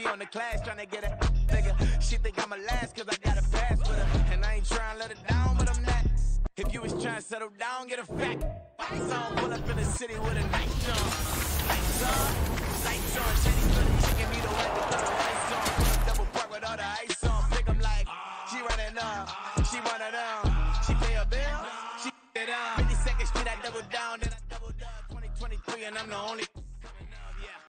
She on the class trying to get a nigga. She think I'm a last cause I got a pass with her. And I ain't trying to let her down, but I'm not. If you was trying to settle down, get a fact. Song pull up in the city with a night on. Lights on, lights on. Shady gonna chicken, me the way to the lights on. Double park with all the ice on. Pick 'em like, she running up, she one of them. She pay a bill, she it up. 50 seconds, street, I double down, then I double down. 2023, and I'm the only